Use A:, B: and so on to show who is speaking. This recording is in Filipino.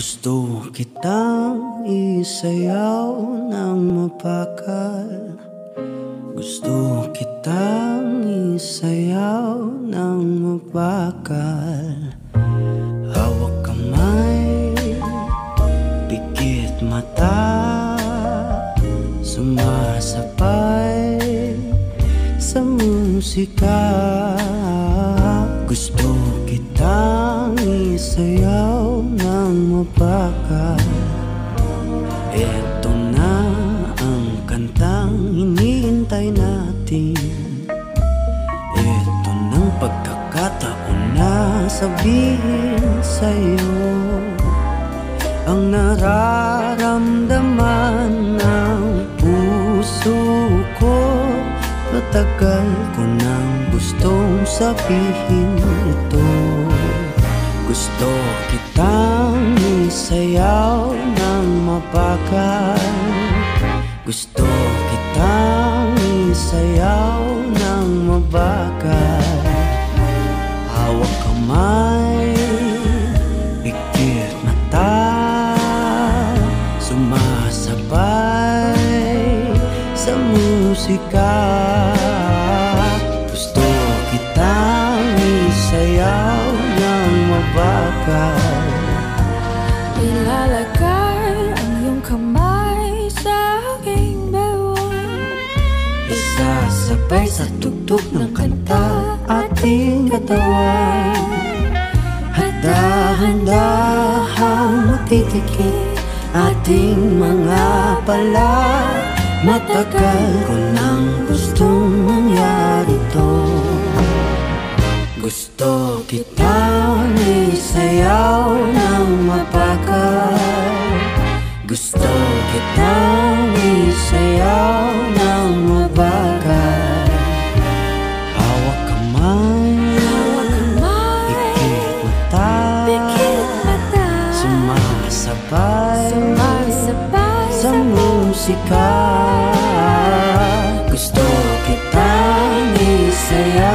A: Gusto kitang isayaw ng mapakal. Gusto kitang isayaw ng mapakal. Hawak kamay, pikit mata Sumasapay sa musika Gusto kitang isayaw ng mapaka Eto na ang kantang hinihintay natin. Eto ng pagkakataon na sabihin sa'yo. Ang nararamdaman ng puso Matagal ko nang gustong sabihin ito. Gusto kitang isayaw ng mabagal. Gusto kitang isayaw ng mabagal. Hawak kamay, pikit mata. Sumasabay sa musika mabagal
B: Ilalagay ang iyong kamay sa aking bewang
A: Isasabay sa tugtog ng kanta ating katawan. Handa-handahang magtitikip ating mga pala Matagal ko nang isayaw ng mapagal Gusto kitang isayaw ng mabagal Hawak kamay,
B: Kamay,
A: ikit mata.
B: Pikit mata.
A: Sumasabay
B: Sumasabay
A: sa musika. Gusto kitang isayaw